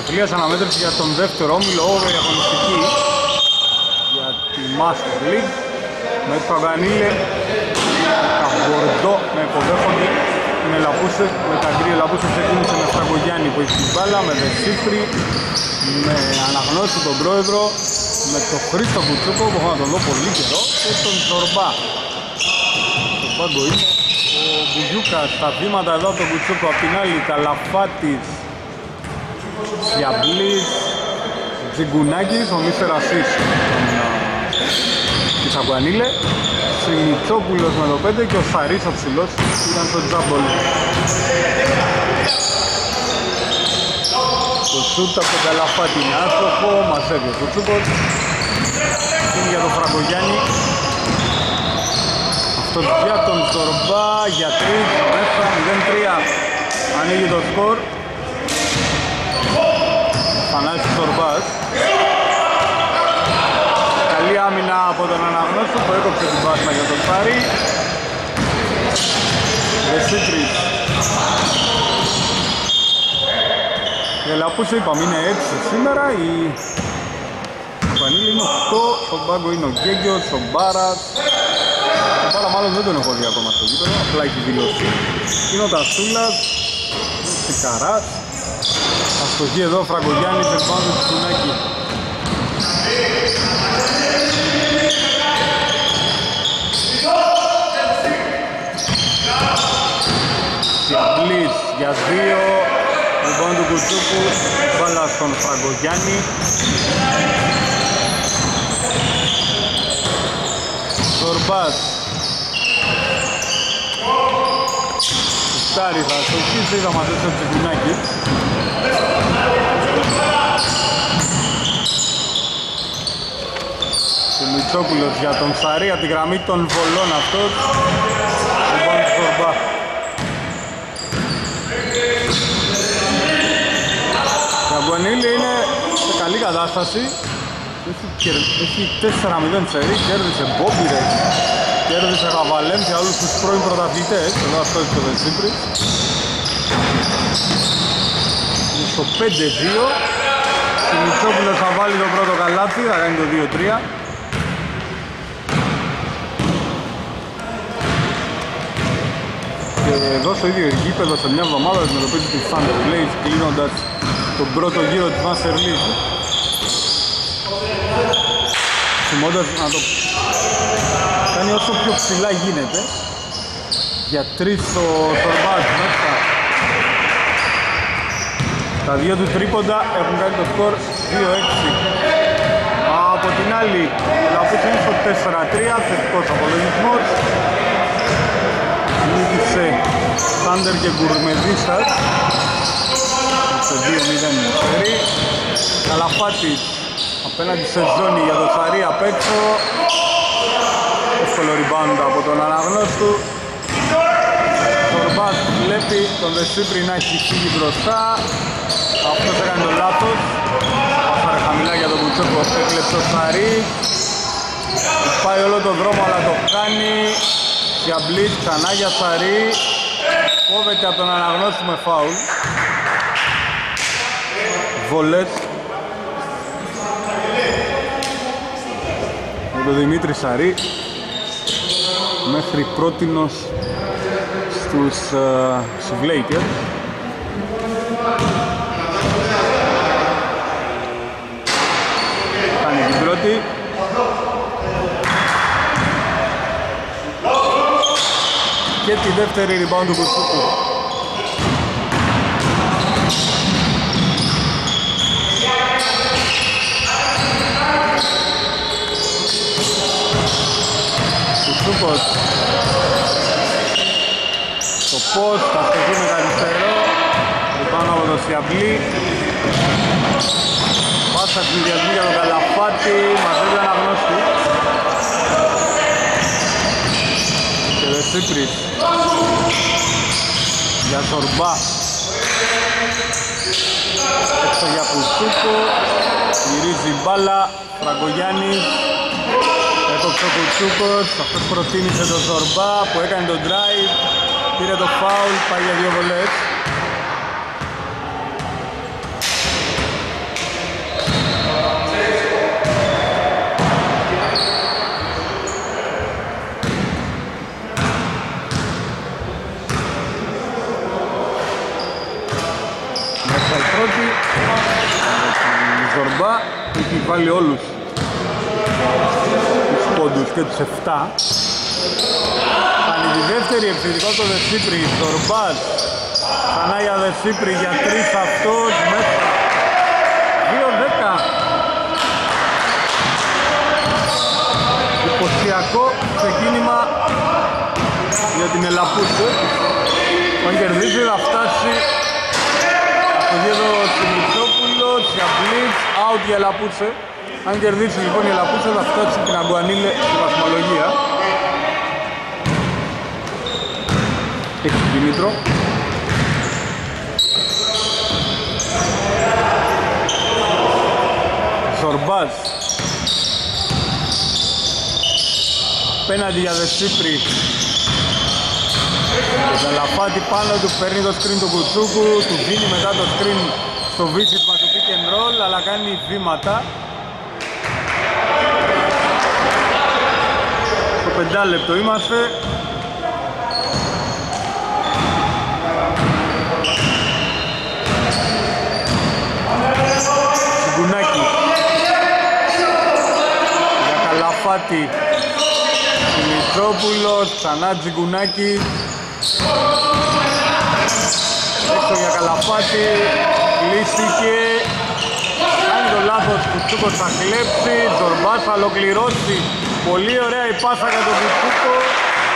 πέρασαν από το στάδιο ειρήνης και φιλίας αναμέτρηση για τον δεύτερο όμιλο over η αγωνιστική για τη Master League με το Παγκανίλε τα Μπορντό να υποδέχονται με Λαπούσες, με τα γκρία Λαπούσες ξεκίνησε με Φραγκογιάννη που έχει την μπάλα, με Δεσίφρη, με αναγνώση τον πρόεδρο, με τον Χρήστο Κουτσούκο που έχω να τον δω πολύ καιρό και τον Ζορμπά. Το πάγκο είναι ο Μπουγιούκας, τα βήματα εδώ από τον Κουτσούκο, απ' την άλλη Καλαφάτης, Σιαμπλής, Τζιγκουνάκης, ο Μίστερ Ασής, της Αγκουανίλε, Σιμιτσόπουλος με το 5 και ο Σαρής ο ψηλός ήταν στο τζάμπολ. Το σούτ από τον Καλαφάτη είναι άστοχο, μαζεύει ο Κουτσούκος. Είναι για τον Φραγκογιάννη. Αυτός για τον Τορμπά, για 3, μέσα, 0-3. Ανοίγει το σκορ. Θανάσης Τορμπάς. Καλή άμυνα από τον αναγνώστο που έκοψε την πάσμα για τον Πάρη. Δεσίτρης. Η Ελαπούσα είπαμε είναι έτσι σήμερα. Η Πανίλη είναι 8, στον πάγκο είναι ο Γκέγκιος, ο Μπάρας. Ο Μπάρα μάλλον δεν τον έχω δει ακόμα στο γήπεδο, απλά έχει δηλώσει. Είναι ο Τασούλας, ο Σικαράς. Αστοχή εδώ, ο Φραγκογιάννης, πάνω του Τσουνάκη. Σιαμπλής για δύο Λοιπόν του Κουτσούκου μπάλα στον Φραγκογιάννη. Ζορμπάς. Στάρι θα στοχίσει, θα μας δώσει ο Τσικουνάκης Μητσόπουλος για τον Σαρή από τη γραμμή των βολών αυτός Λοιπόν Ζορμπά Αγκονίλη είναι σε καλή κατάσταση. Έχει 4-0 τσερί, κέρδισε Μπόμπιρε, κέρδισε για όλους τους πρώην πρωταθλητές. Εδώ αυτό είναι το Βεσίπρι. Είναι στο 5-2. Μητσόπουλος θα βάλει το πρώτο καλάθι, θα κάνει το 2-3. Και εδώ στο ίδιο γήπεδο σε μια εβδομάδα αντιμετωπίζει τη Thunder Blaze κλείνοντας τον πρώτο γύρο της Master League. Θυμώντας να το κάνει όσο πιο ψηλά γίνεται. Για τρεις στο Τορμπάζ μέσα. Τα δύο του τρίποντα έχουν κάνει το σκορ 2-6. Από την άλλη, Λαπούς είναι στο 4-3, θετικός απολογισμός. Νίκησε Thunder και Γκουρμεδίστας στο 2-0 Σερί. Καλαφάτης απέναντι σε ζώνη για το Σαρί απ' έξω. Εύκολο rebound από τον αναγνώστου. Κορμπάς βλέπει τον Δεσίπρι να έχει φύγει μπροστά. Αυτός έκανε το λάθος. Πάσαρε χαμηλά για τον Κουτσόκο, έκλεψε ο Σαρί. Πάει όλο τον δρόμο αλλά το κάνει. Για μπλίτ ξανά για Σαρί. Κόβεται από τον αναγνώστη με φάουλ. Βολές με τον Δημήτρη Σαρή. Μέχρι πρότινος στους uh, Σιβλέικερ κάνει την πρώτη και τη δεύτερη rebound του Κουτσούκου Τσούκος Το πώς θα στεθεί με αριστερό. Πάνω από το Σιαμπλή. Πάσα κλειδιασμού για τον Καλαφάτη. Μαζεύει αναγνώστης και Δεσίπρης για Σορμπά έξω για Πουτσούκο γυρίζει μπάλα. Φραγκογιάννης. Έκοψε ο Κουτσούκος, αυτός προτίμησε τον Ζορμπά που έκανε τον drive, πήρε το foul, πάει για δύο βολές. πρώτη η Ζορμπά έχει βάλει όλους τους πόντους και τους 7 Κάνει τη δεύτερη επιθετικό το Δεσίπρη Ζορμπάς ξανά για Δεσίπρη για τρεις αυτός μέσα. 2-10 Υποσιακό ξεκίνημα για την Ελαπούση αν κερδίσει θα φτάσει το γύρο του Μητσόπουλος για Blitz, out για Ελαπούτσε. Αν κερδίσεις λοιπόν η Ελαπούτσε θα φτάσει την Αγκουανίλε στη βαθμολογία. Έχει κίνητρο. Ζορμπάς πέναντι για Δεσίπρη ο Ζαλαφάτη πάνω του παίρνει το screen του Κουτσούκου, του δίνει μετά το screen στο βίσιτμα του pick and roll, αλλά κάνει βήματα. Στο πεντάλεπτο είμαστε. Τσιγκουνάκι. Για Καλαφάτη. Μητσόπουλος, ξανά Τσιγκουνάκι. Έξω για Καλαφάτη, κλείστηκε. Κάνει το λάθος, Κουτσούκος θα κλέψει, Τζορμπάς θα ολοκληρώσει. Πολύ ωραία η πάσα για τον Κουτσούκο.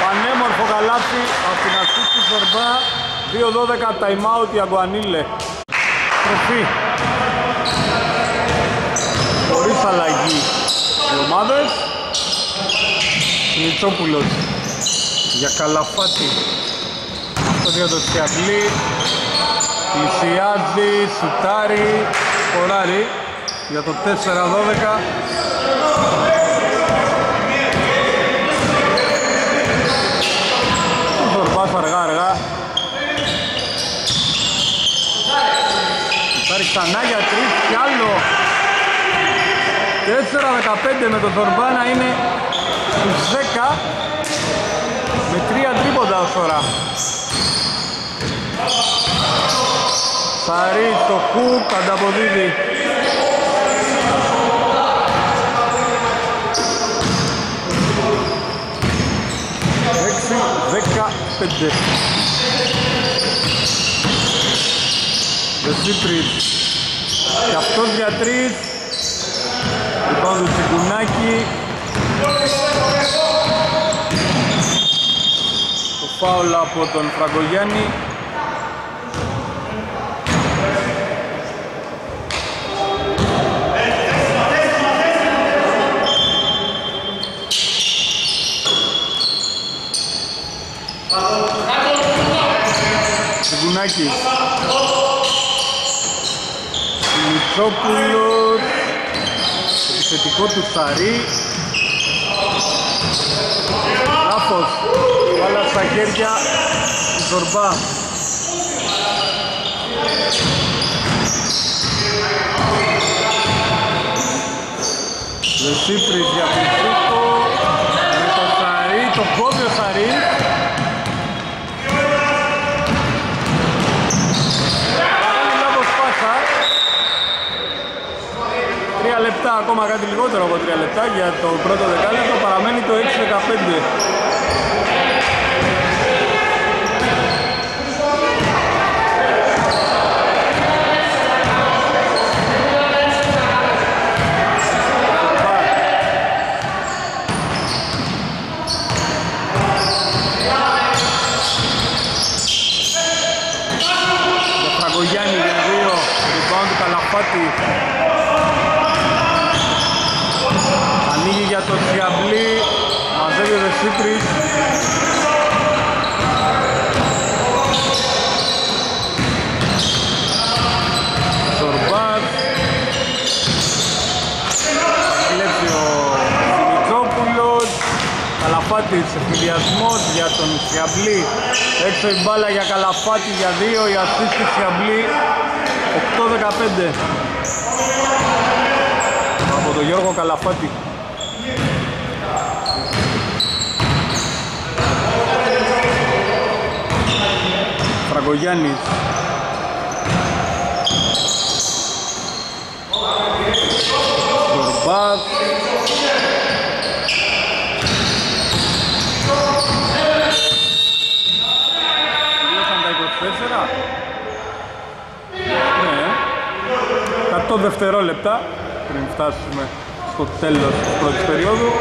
Πανέμορφο καλάθι από την αρχή του Τζορμπά. 2-12 time out η Αγκουανίλε. Τροφή. Χωρίς αλλαγή οι ομάδες. Μητσόπουλος για Καλαφάτη αυτό για το Σιαμπλή πλησιάζει, σουτάρει, σκοράρει για το 4-12 Ζορμπάς αργά αργά. Σουτάρει ξανά για τρεις κι άλλο. 4-15 με τον Ζορμπά να είναι στους 10 με τρία τρίποντα ως ώρα Σαρί το Κουκ ανταποδίδει. Έξι, δέκα, πέντε. Δεσίπριτ. Και αυτός για τρεις. Λοιπόν του Τσιγκουνάκη. Το φάουλ από τον Φραγκογιάννη. Μητσόπουλος Μητσόπουλος. Επιθετικό του Σαρή. Λάθος. Βάλα στα χέρια Ζορμπά. Δεσίπρης για Κουτσούκο Με το Σαρή, το κόβει ο Σαρή λεπτά, ακόμα κάτι λιγότερο από 3 λεπτά για το πρώτο δεκάλεπτο, παραμένει το 6-15. Φραγκογιάννη για δύο, rebound Καλαφάτη για το Τσιαμπλή μαζεύει ο Δεσίπρης Σορμπάτ κλέψει ο Δημητρόπουλος. Καλαφάτης εφηδιασμός για τον Τσιαμπλή έξω η μπάλα για Καλαφάτη για δύο η ασίστη Τσιαμπλή 8-15 από τον Γιώργο Καλαφάτη Μπακογιάννης Κορμπάς τα Ναι. 100 δευτερόλεπτα πριν φτάσουμε στο τέλος της πρώτης περίοδου.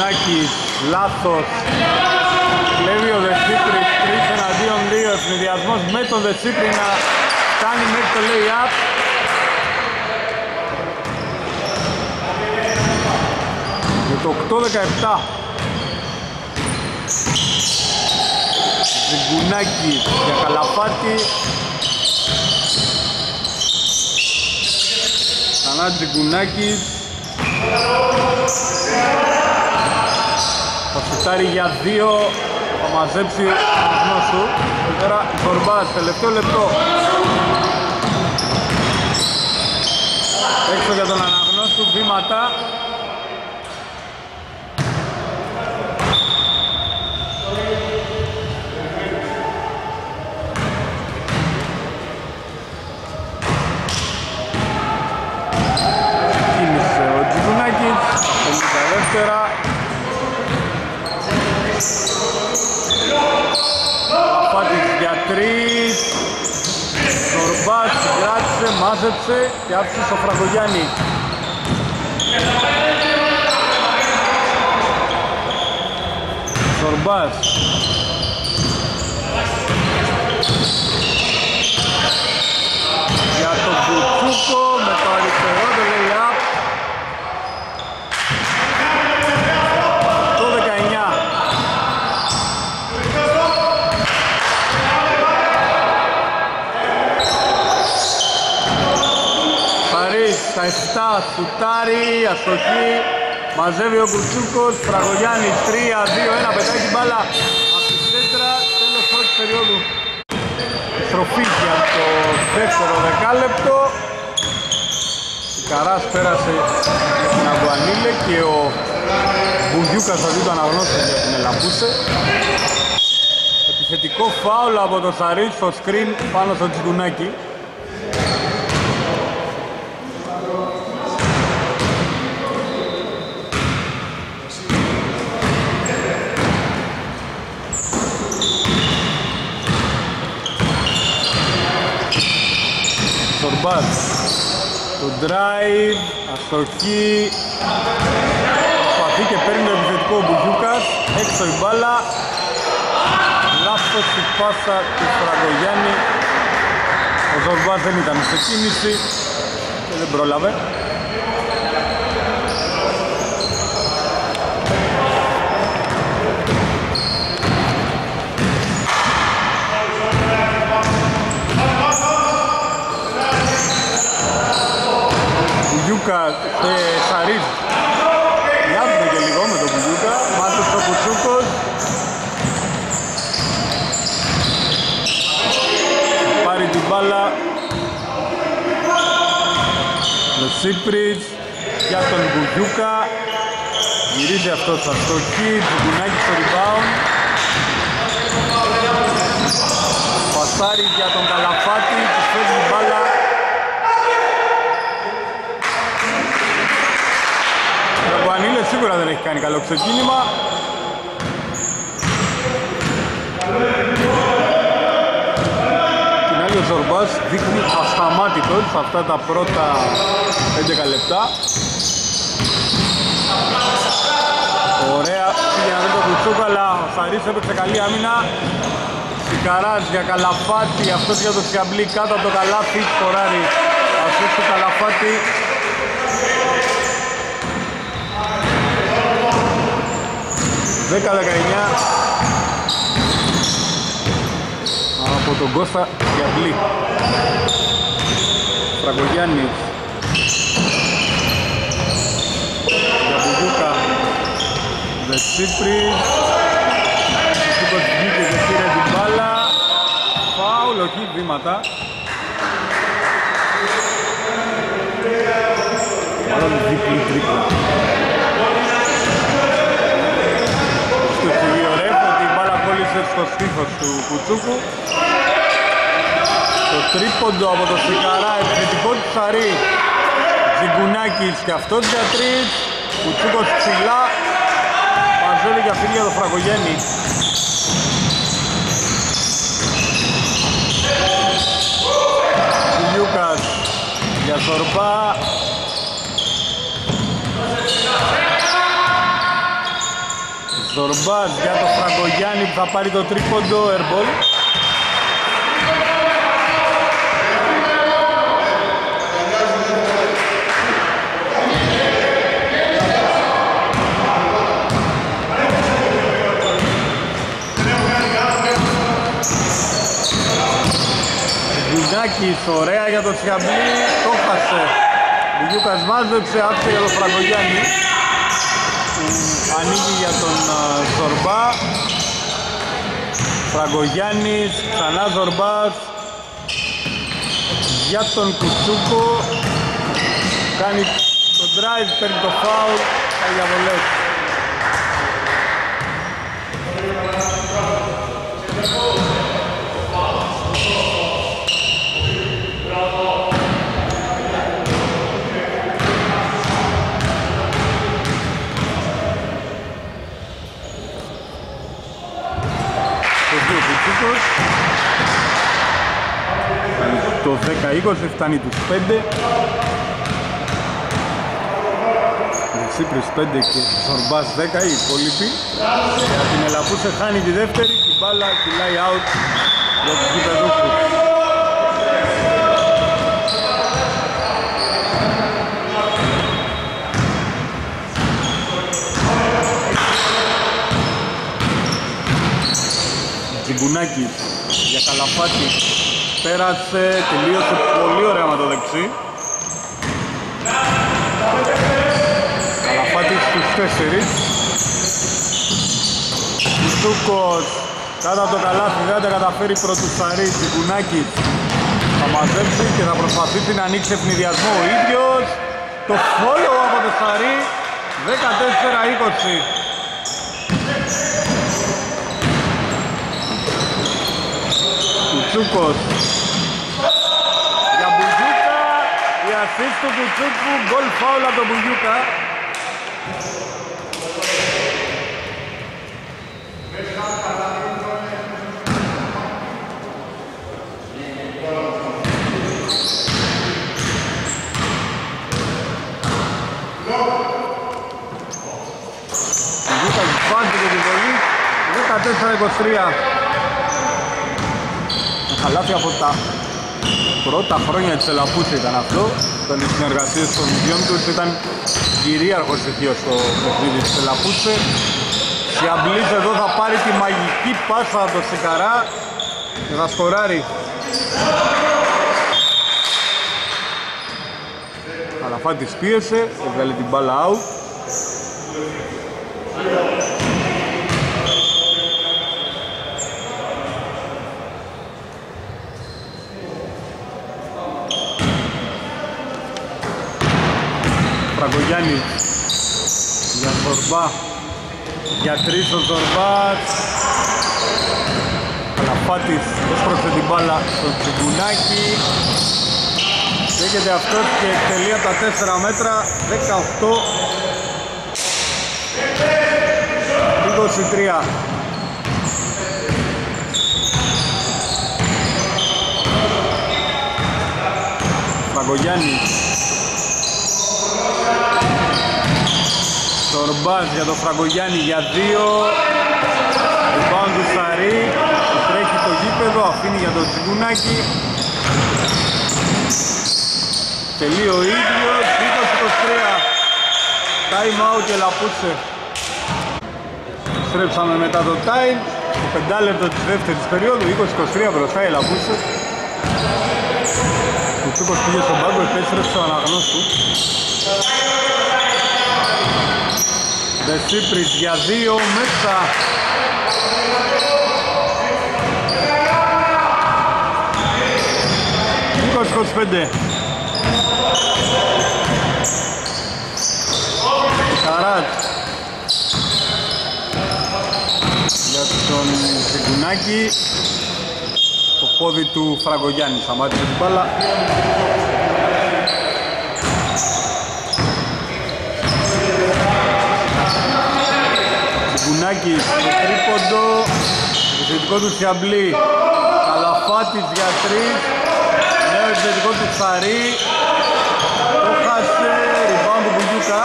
Κουνάκης, λάθος. Κλέβει ο Δεσίπρης, 3 εναντίον 2. Ευνηδιασμός με τον Δεσίπρη να φτάνει μέχρι το lay-up. Με το 8-17. Ζιγκουνάκη για Καλαφάτη. Ξανά Τζιγκουνάκης. Θα σουτάρει για δύο. Θα μαζέψει ο αριθμός σου. Τώρα Ζορμπάς, τελευταίο λεπτό. Έξω για τον αναγνώστου, βήματα. Κίνησε ο Τζιγκουνάκης, θέλει τα δεύτερα. Πάτης για τρεις. Ζορμπάς κράτησε, μάζεψε και άφησε στο Φραγκογιάννη. Ζορμπάς. Για τον Κουτσούκο με το αριστερό το lay-up. Το 19. Παρίς στα 7, σουτάρει, αστοχή, μαζεύει ο Κουτσούκος, Φραγογιάννης 3-2-1, πετάει την μπάλα από τη σέντρα, τέλος πρώτης περίοδου. Στροφή για το δεύτερο δεκάλεπτο. Η Καράς πέρασε την Αγκουανίλε και ο Μπουγιούκας θα δει το αναγνώστη για την Ελαμπούσε. Επιθετικό φάουλ από το Σαρίτς στο screen πάνω στο Τσιγκουνάκι. Σορμπάς Το drive Αστοχή Προσπαθεί και παίρνει το επιθετικό ο Μπουγιούκας. Έξω η μπάλα. Λάθος η πάσα του Φραγκογιάννη. Ο Σορμπάς δεν ήταν σε κίνηση Και δεν πρόλαβε Μπουγιούκα και Σαρίζ Μοιάζουν και λίγο με τον Μπουγιούκα Μάτος ο Κουτσούκος Θα πάρει την μπάλα. Ο Σίπριτς για τον Μπουγιούκα Γυρίζει αυτός στα στοχή, Τζιγκουνάκι στο rebound. Πασάρι για τον Καλαφάτη, τους φέρνει την μπάλα Ο Πανίλε σίγουρα δεν έχει κάνει καλό ξεκίνημα. Την άλλη ο Ζορμπάς δείχνει ασταμάτητος σε αυτά τα πρώτα 11 λεπτά. Ωραία, πήγε να δει το κουτσούκο, αλλά ο Σαρίς έπαιξε καλή άμυνα. Σικαράς για Καλαφάτη, αυτός για το Σιαμπλή κάτω από το καλάθι, σκοράρει. Αυτός το Καλαφάτη από τον Κώστα Γιαμπλή Φραγκογιάννης. Γιαμπουλιούκα Δεσίπρης Σούκος βγήκε και πήρε την μπάλα. Φάουλ, όχι βήματα. Παρόλη διπλή τρίπλα. Στο χιλίο ρεφ ότι η μπάλα κόλλησε στο στήθος του Κουτσούκου. Το τρίποντο από το Σικαρά, επιθετικό του Σαρή. Τζιγκουνάκης και αυτός για τρεις. Κουτσούκος ψηλά. Μαζεύει για φίλια το Φραγκογέννη. Λιούκας για Ζορμπά. Ζορμπάς για το Φραγκογιάννη που θα πάρει το τρίποντο Ερμπολ. Γιουνάκης, ωραία για το Τσιαμπλή, το χάσε. Ο Γιούκας μάζεψε, άφησε για τον Φραγκογιάννη ανοίγει για τον Ζορμπά. Φραγκογιάννης, ξανά Ζορμπάς. Για τον Κουτσούκο. Κάνει το drive, παίρνει το foul, θα διαβολέψει 20, φτάνει τους 5 Τσίπρης 5 και Ζορμπάς 10 οι υπόλοιποι. Για την Ελαφούσε χάνει τη δεύτερη και η μπάλα κυλάει out για τους γηπεδούχους Τσιμπουνάκης για Καλαφάτης πέρασε, τελείωσε πολύ ωραία με το δεξί Καλαφάτης στους τέσσερις. Κουτσούκος κάτω από το καλάθι δεν τα καταφέρει πρωτουσαρή Τζιγκουνάκης θα μαζέψει και θα προσπαθήσει να ανοίξει ευνηδιασμό ο ίδιος. Το follow από το Σαρή 14-20 Κουτσούκος για Μπουγιούκα η assist του Κουτσούκου γκολ φάουλ από τον Μπουγιούκα. Μπουγιούκα βάζει και την βολή. 14-23 χαλάθη από τα πρώτα χρόνια της Ελαπούση ήταν αυτό. Ήταν οι συνεργασίες των ιδιών τους, ήταν κυρίαρχος στοιχείο στο παιχνίδι της Ελαπούση. Σιαμπλής εδώ θα πάρει τη μαγική πάσα από το Σικαρά και θα σκοράρει. Καλαφάτης πίεσε, έβγαλε την μπάλα out. Φραγκογιάννη για Ζορμπά. Για τρεις ο Ζορμπάς. Καλαφάτης έσπρωξε την μπάλα στον Τσιγκουνάκη Δέχεται αυτός και εκτελεί από τα 4 μέτρα 18 23 Φραγκογιάννης Σορμπάς για τον Φραγκογιάννη για δύο. Rebound του Σαρή Τρέχει το γήπεδο, αφήνει για τον Τσιγκουνάκη. Τελεί ο ίδιος, 20-23 Time out και Λαπούτσε. Στρέψαμε μετά το time. Το πεντάλεπτο της δεύτερης περίοδου 20-23 μπροστά η Λαπούτσε. Ο Τσούκος πήγε στον πάγκο, επέστρεψε ο αναγνώστου Δεσίπρης για δύο μέσα. Νίκος 25. Σικαράς για τον Ζιγκουνάκη το πόδι του Φραγκογιάννη σταμάτησε την μπάλα Ζιγκουνάκης το τρίποντο. Επιθετικό του Σιαμπλή. Καλαφάτης για τρεις νέο επιθετικό του Ψαρή το χάσε. Rebound του Μπουγιούκα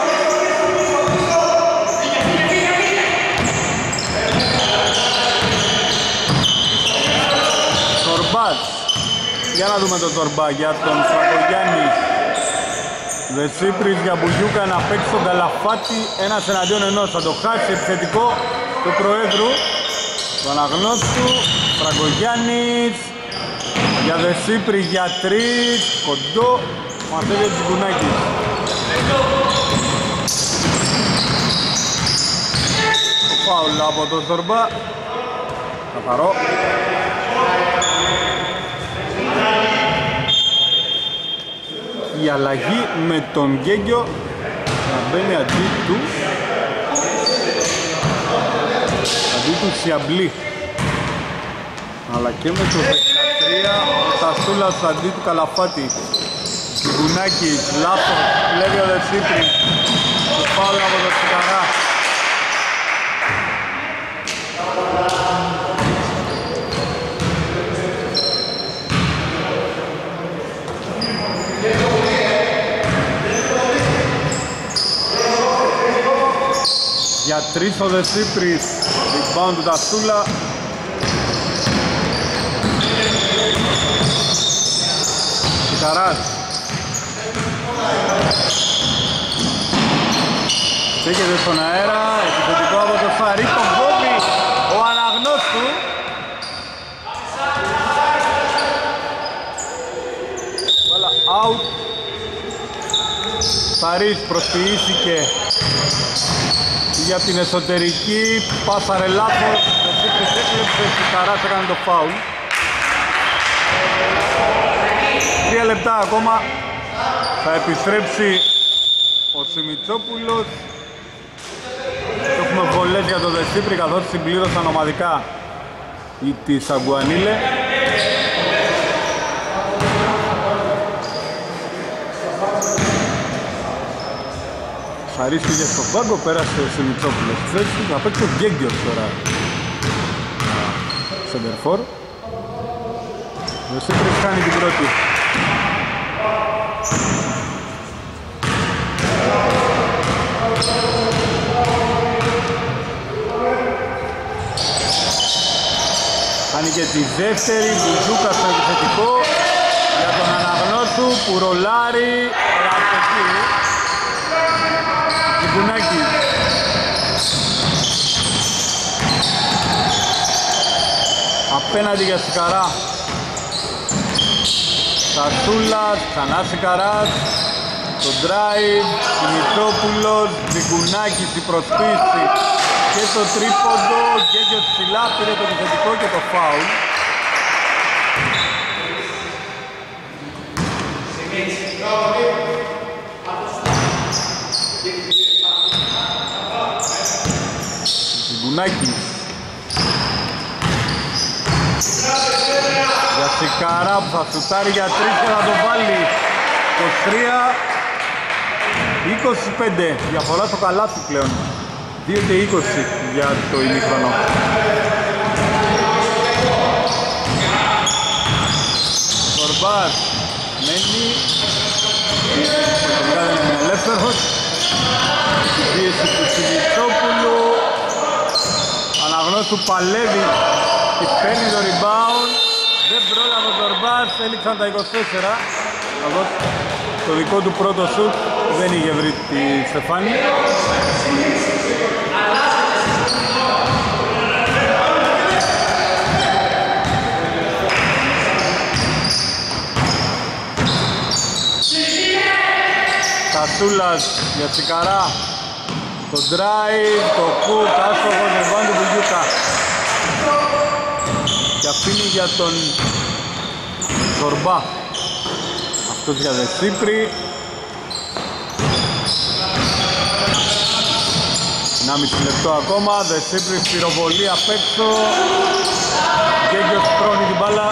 Τορμπάς για να δούμε τον Τορμπά για τον Φραγκογιάννη Δεσίπρης για Μπουγιούκα να παίξει τον Καλαφάτη ένας εναντίον ενός. Θα το χάσει επιθετικό του Προέδρου του Αναγνώστου Φραγκογιάννης. Για Δεσίπρη για τρεις κοντό Μαθέλιο Τσιγκουνάκης το φάουλ από τον Τορμπά καθαρό η αλλαγή με τον Γκέγκιο να μπαίνει αντί του. Αντί του Σιαμπλή. Αλλά και με το 13 ο Τασούλας αντί του Καλαφάτη. Τσιγκουνάκης, λάθος, κλέβει ο Δεσίπρης το φάουλ από το Τσικαρά για τρεις ο Δεσίπρης rebound του Τασούλα Κιταράς Στέκεται στον αέρα, επιθετικό από το Σαρί, τον κόβει ο αναγνώστου Βάλα out. Σαρής προσποιήθηκε για την εσωτερική. Πάσαρε λάθος. Ο Σίκρης έκλεψε Σικαράς έκανε το φάουλ Τρία λεπτά ακόμα. Θα επιστρέψει ο Σιμιτσόπουλος έχουμε βολές για το Δεσίπρη καθώς συμπλήρωσαν ομαδικά η της Σαγκουανίλε Χαρίς πήγε στο πάγκο, πέρασε ο Σιμιτσόπουλος στη θέση του, θα παίξει ο Γκέγκιος τώρα. Σεντερφόρ Ο Σίπρης κάνει την πρώτη. Κάνει και τη δεύτερη, Μπουζούκα στο επιθετικό. Για τον αναγνώτου που ρολάρει. Ραπτοκή Τσιγκουνάκη Απέναντι για Σικαρά. Σασούλας, ξανά Σικαράς. Το drive, Δημητρόπουλος, Τσιγκουνάκης η προσπίση. Και το τρίποντο, Γκέγιος ψηλά, πήρε το επιθετικό και το φάουλ Τσιγκουνάκης Για Σικαρά που θα σουτάρει για τρεις και θα το βάλει. 23 25 διαφορά στο καλάθι πλέον. 2 και 20 για το ημίχρονο. Κορμπάς μένει. Τελικά δεν είναι ελεύθερος. Πίεση του Σιμιτσόπουλου Αναγνώστου παλεύει και παίρνει το rebound. Δεν πρόλαβε ο Κορμπάς, έλειξαν τα 24 καθώς το δικό του πρώτο σουτ. Δεν είχε βρει τη Στεφάνη. Κασούλας για Τσικαρά το drive, το κουτ, άστοχος, ρεβάν του Μπουγιούκα και αφήνει για τον Ζορμπά αυτός για Δεσίπρη 1,5 λεπτό ακόμα, Δεσίπρης πυροβολεί απ' έξω. Γκέγκιος τρώνει την μπάλα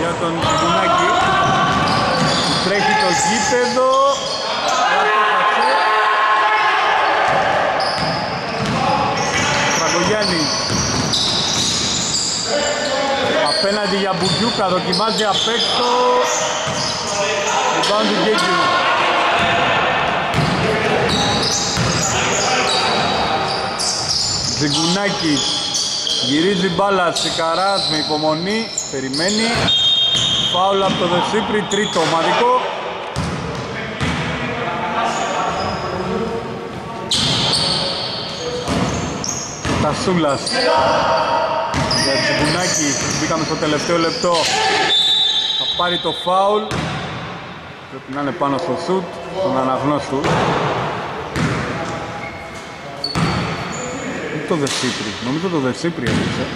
για τον Τσιγκουνάκη. Τρέχει το γήπεδο. Φραγκογιάννη. Απέναντι για Μπουγιούκα, δοκιμάζει απ' έξω. Rebound του Γκέγκιου. Ζιγκουνάκη γυρίζει μπάλα Σικαράς με υπομονή, περιμένει Φάουλ από το Δεσίπρι, τρίτο ομαδικό Τασούλας για Τσιγκουνάκη, μπήκαμε στο τελευταίο λεπτό θα πάρει το φάουλ πρέπει να είναι πάνω στο σουτ, τον αναγνώστου το Δεσίπρι. Νομίζω το Δεσίπρι έπαιξε.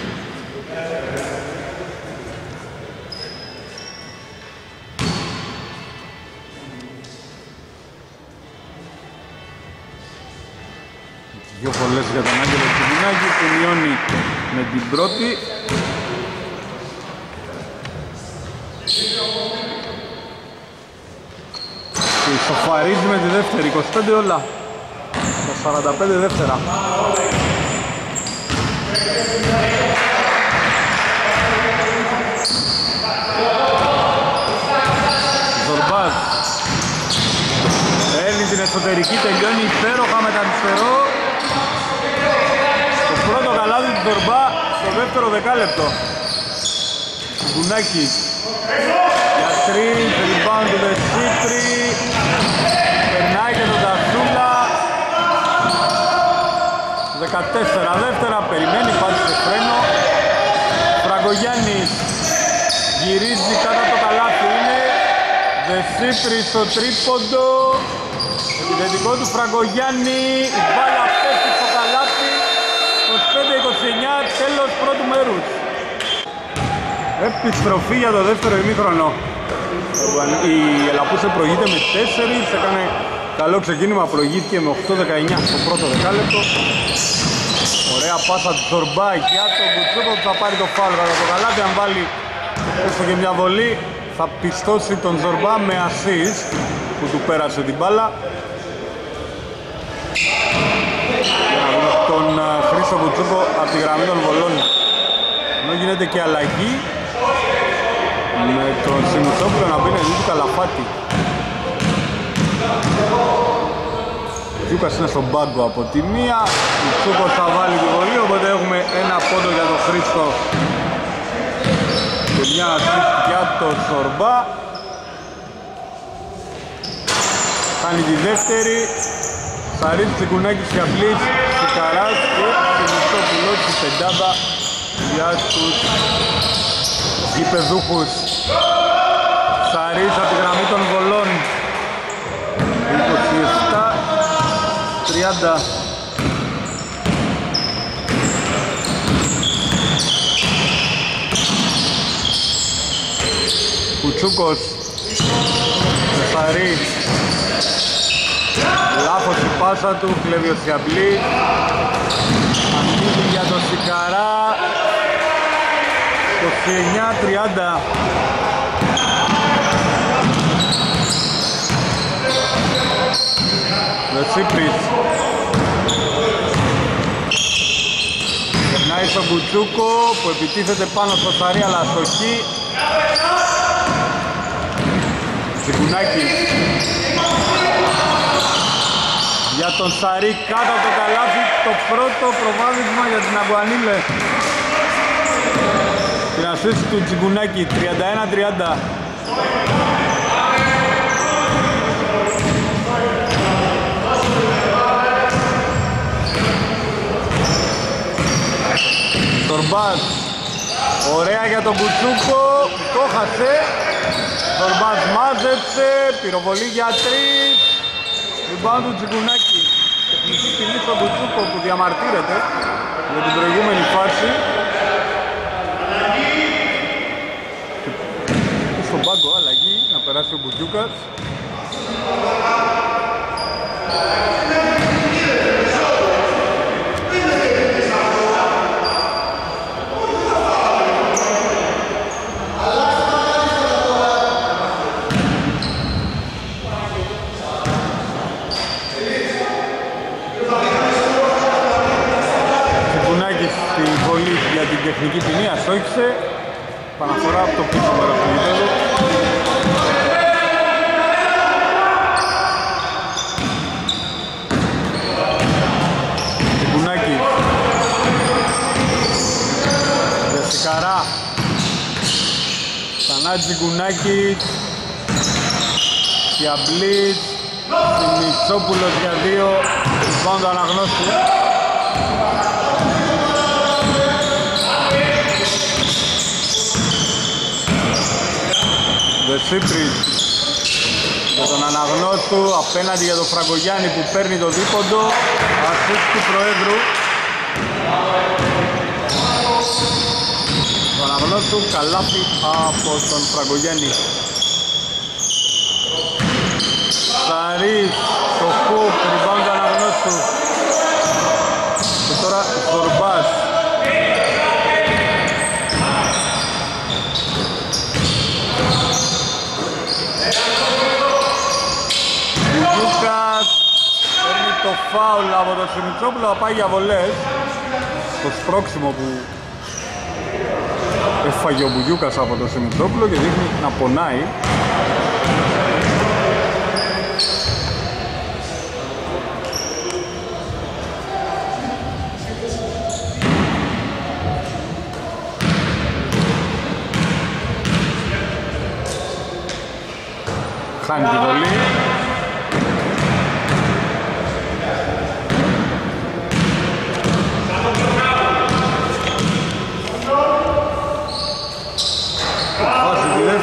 Δύο πολλές για τον Άγγελο Τσιμπινάκη που μειώνει με την πρώτη. Και ισοφαρίζει με τη δεύτερη, 25 όλα. Τα 45 δεύτερα. Ζορμπάς Παίρνει την εσωτερική, τελειώνει υπέροχα με τα αριστερό Το πρώτο καλάδι του Ζορμπά στο δεύτερο δεκάλεπτο. Μπουνάκη Για τρεις, rebound του Δεσίτρη Περνάει και τον Τασούλα. 14 δεύτερα, περιμένει, πάλι σε φρένο. Φραγκογιάννης γυρίζει κάτω το καλάθι, είναι. Δεσίπρη στο τρίποντο. Επιθετικό του Φραγκογιάννη, η μπάλα πέφτει στο καλάθι 25-29, τέλος πρώτου μέρους Επιστροφή για το δεύτερο ημίχρονο η Ελαπούσε προηγείται με 4, έκανε Καλό ξεκίνημα, προηγήθηκε με 8-19 στο πρώτο δεκάλεπτο. Ωραία πάσα του Ζορμπά για τον Κουτσούκο που θα πάρει το φάουλ κατά το καλάτι. Αν βάλει έστω και μια βολή θα πιστώσει τον Ζορμπά με ασίς που του πέρασε την μπάλα. τον Χρήστο Κουτσούκο από τη γραμμή των βολών. Ενώ γίνεται και αλλαγή με τον Σιμουτσόπουλο να μπει να του καλαφάτι. Γιούκας είναι στον πάγκο από τη μία, ο Τσούκος θα βάλει τη βολή, οπότε έχουμε ένα πόντο για τον Χρήστο και μια assist για τον Σορμπά. Κάνει τη δεύτερη, Σαρίτη Τσικουνάκης και Απλής, Σικαράς και Μισόπουλος στη πεντάδα για τους γηπεδούχους. Σαρίς από τη γραμμή των βολών. 30 Κουτσούκος Σεφαρή Λάθος η πάσα του, κλέβει ο Σιαμπλή Ανοίγει για τον Σικαρά 29-30 Βεσίπρης Περνάει στον Κουτσούκο που επιτίθεται πάνω στο Σαρί αλλά αστοχή. Τσικουνάκη. Για τον Σαρί κάτω από το καλάθι το πρώτο προβάδισμα για την Αγκουανίλε. Την ασύση του Τσικουνάκη 31-30. Ζορμπάς Ωραία για τον Κουτσούκο Το χασε Ζορμπάς μάζεψε Πυροβολή για τρεις Rebound του Τσικουνάκη Τεχνική τιμή στον Κουτσούκο που διαμαρτύρεται για την προηγούμενη φάση. Στον πάγκο αλλαγή να περάσει ο Μπουτζούκας σκηνή αστόχησε. Παναφορά από το πίσω μέρος του γήπεδου. Τσιγκουνάκη. Δεσικαρά. Ξανά Τσιγκουνάκη. Σιαμπλίτς. Μητσόπουλος για δύο. Πάνω το αναγνώστη. Δεσίπρης για τον αναγνώστου απέναντι για τον Φραγκογιάννη που παίρνει το δίποντο ασίστ του Προέδρου. Τον αναγνώστου καλάθι από τον Φραγκογιάννη. Σαρής το κουκ rebound του αναγνώστου και τώρα Ζορμπάς Λούκας παίρνει το φάουλ από τον Σιμιτσόπουλο θα πάει για βολές. Το σπρώξιμο που έφαγε ο Μπουγιούκας από τον Σιμιτσόπουλο και δείχνει να πονάει. Χάνει τη βολή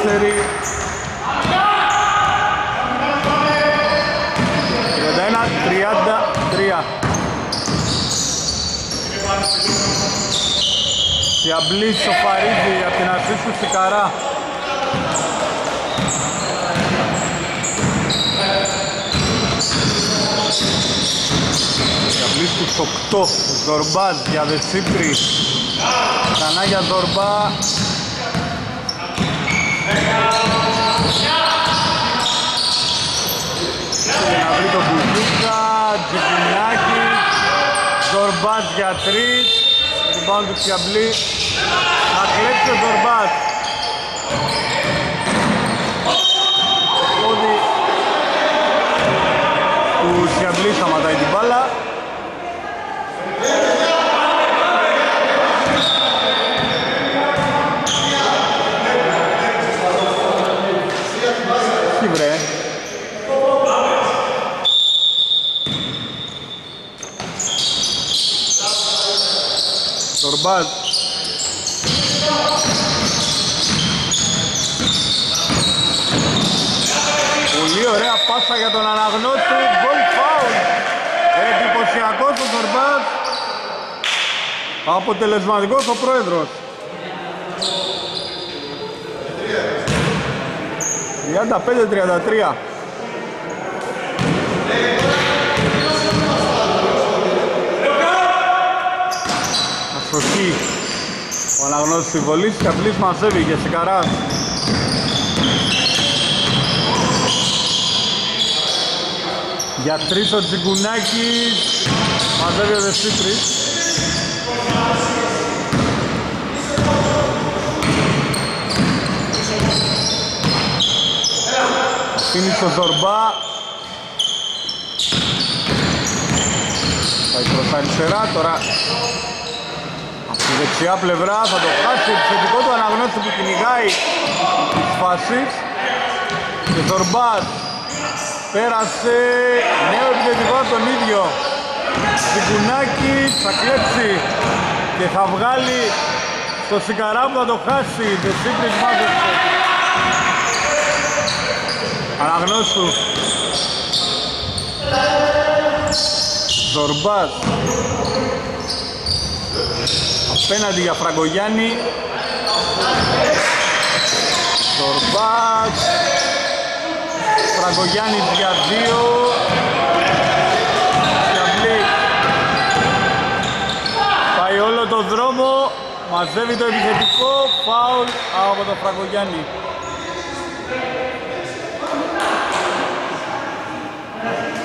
δεύτερη 31-33 Σιαμπλής σοφαρίζει από την αρχή του Σικαρά Σιαμπλής τους 8 Ζορμπάς για Δεσίπρη Ξανά για Ζορμπά Θέλει να βρει τον Μπουζούκα, Τζιμπινάκη, Ζορμπάς για τρεις, rebound του Τσιαμπλή, θα κλέψει ο Ζορμπάς. Πόδι του Τσιαμπλή σταματάει την μπάλα. Τι βρε. Τορμπάτ. Πολύ ωραία πάσα για τον αναγνώστη. Γκολ φάουλ. Εντυπωσιακός ο Τορμπάτ. Αποτελεσματικός ο πρόεδρος. 35-33. Αστοχή. Ο αναγνώστης της βολής, Καπλής μαζεύει και Σικαράς. Για τρεις ο Τσιγκουνάκης, μαζεύει ο Δεσίτρης. Αφήνει στο Ζορμπά. Πάει προς τα αριστερά, τώρα. Από τη δεξιά πλευρά θα το χάσει. Επιθετικό του αναγνώστη που κυνηγάει τις φάσεις και Ζορμπάς πέρασε. Νέο επιθετικό από τον ίδιο. Σιγκουνάκη θα κλέψει και θα βγάλει στο Σικαρά που θα το χάσει. The Secret μάζεψε Αναγνώστου Ζορμπάς Απέναντι για Φραγκογιάννη. Ζορμπάς Φραγκογιάννη για δύο. Σιαμπλή Πάει όλο το δρόμο Μαζεύει το επιθετικό Φάουλ από τον Φραγκογιάννη Thank you.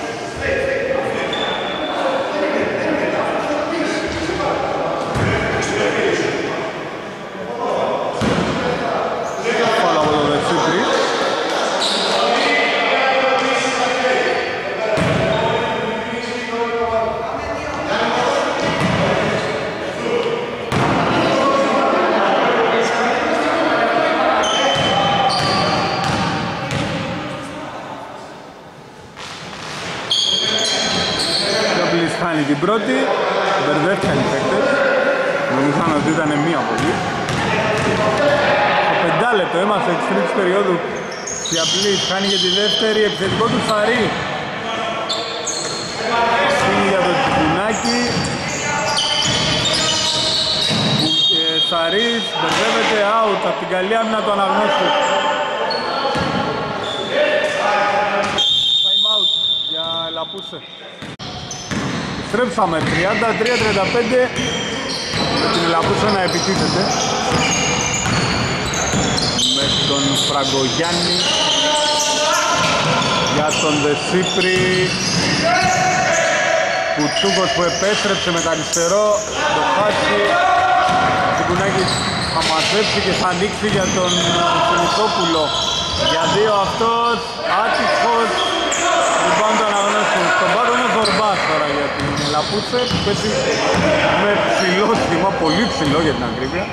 Την πρώτη, μπερδεύτηκαν οι παίκτες. Νομίζαν ότι ήταν μία πολύ. Στο πεντάλεπτο είμαστε της τρίτης περίοδου. Σιαπλής κάνει για τη δεύτερη, επιθετικό του Σαρή. Αφήνει για το τσιπουνάκι. Ε, Σαρής μπερδεύεται out από την καλή άμυνα του αναγνώστου. Time out για Λαπούσε. Στρέψαμε 33-35 με την Λαπούσε να επιτίθεται. Με τον Φραγκογιάννη. Για τον Δεσίπρη. Κουτσούκος που επέστρεψε με τα αριστερό. Το χάσει Τσικουνάκης θα μαζέψει και θα ανοίξει για τον Σιμιτόπουλο για δύο αυτός. Άτυχος. Λοιπόν τον αναγνώστου τον πάρω είναι Ζορμπάς τώρα για την Λαπούσε που παίζει με ψηλό σχήμα, πολύ ψηλό για την ακρίβεια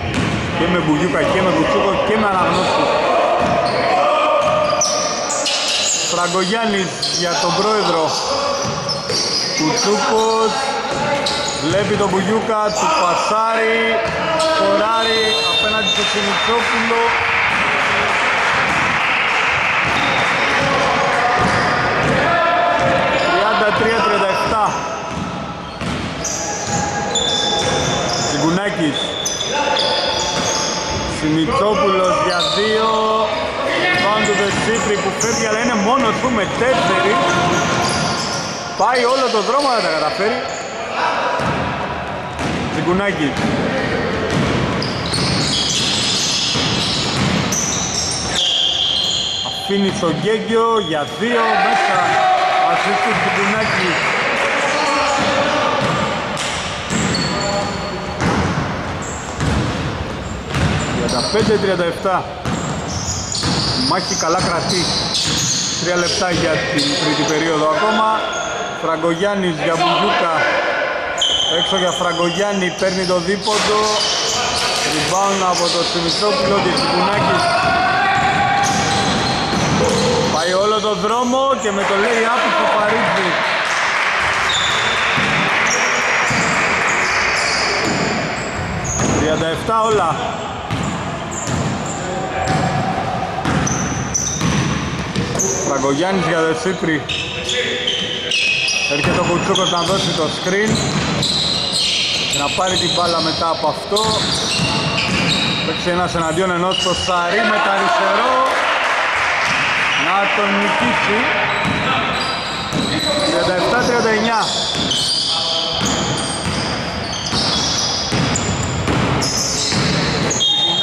και με Μπουγιούκα και με Κουτσούκο και με αναγνώστου Φραγκογιάννης για τον πρόεδρο. Κουτσούκος βλέπει τον Μπουγιούκα, του πασάρι, σκοράρει απέναντι στο Σιμιτσόπουλο Σιγκουνάκης Σιμιτσόπουλος για δύο. Πάνω του Δεσίπρη που φεύγει αλλά είναι μόνος του με τέσσερι. Πάει όλο το δρόμο να τα καταφέρει. Σιγκουνάκης Αφήνει στο Γκέγκιο για δύο μέσα Ασίστου Σιγκουνάκη Για 5-37 Μάχη καλά κρατεί 3 λεπτά για την τρίτη περίοδο ακόμα. Φραγκογιάννης για Μπουγιούκα έξω για Φραγκογιάννη παίρνει το δίποντο. Rebound από το Σιμιτσόπουλο και Τσικουνάκης πάει όλο το δρόμο και με το λέει άπη στο Παρίσι ...37 όλα. Φραγκογιάννης για το Σύπρι Έρχεται ο Κουτσούκος να δώσει το screen. Και να πάρει την μπάλα μετά από αυτό. Παίξει ένας εναντίον ενός στο Σαρί με τα αριστερό να τον νικήσει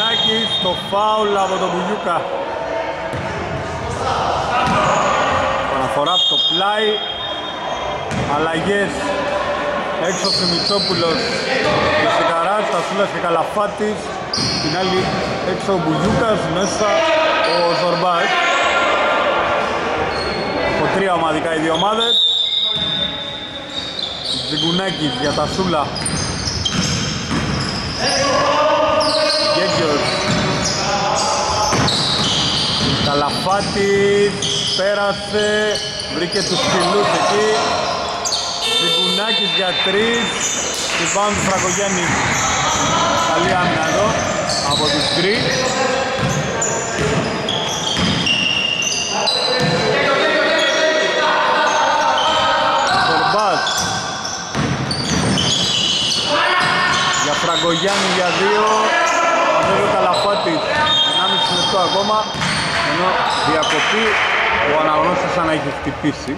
37-39 στο φάουλ από τον Μπουγιούκα. Παναφορά από το πλάι. Αλλαγές. Έξω ο Μητσόπουλος. Και Σικαράς, Τασούλας και Καλαφάτης. Την άλλη έξω ο Μπουγιούκας, μέσα ο Ζορμπάς από τρία ομαδικά οι δύο ομάδες. Ζιγκουνάκης για Τασούλα Γκέγκιος Καλαφάτης πέρασε βρήκε τους ψηλούς εκεί. Ζιγκουνάκης για τρεις. Rebound του Φραγκογέννη Καλή άμυνα εδώ από τους τρεις Κορμπάς Για Φραγκογιάννη για δύο. Εδώ ο Καλαφάτης 1,5 λεπτό ακόμα. Ενώ διακοπή ο αναγνώστης σαν να έχει χτυπήσει.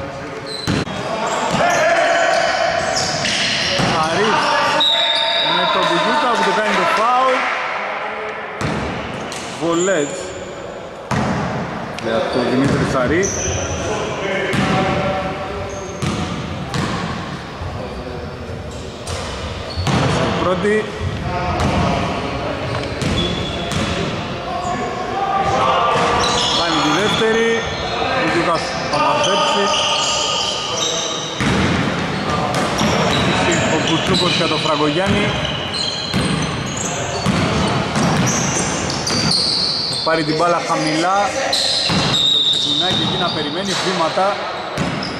Χαρίς με τον Μπουγιούκα που του κάνει το φάουλ. Βολέτ για τον Δημήτρη Σαρή πρώτη κάνει τη δεύτερη ο Μπουγιούκας θα μαζέψει ο Κουτσούκος για τον Φραγκογιάννη. Θα πάρει την μπάλα χαμηλά. Το τσιγκουνάκι εκεί να περιμένει βήματα.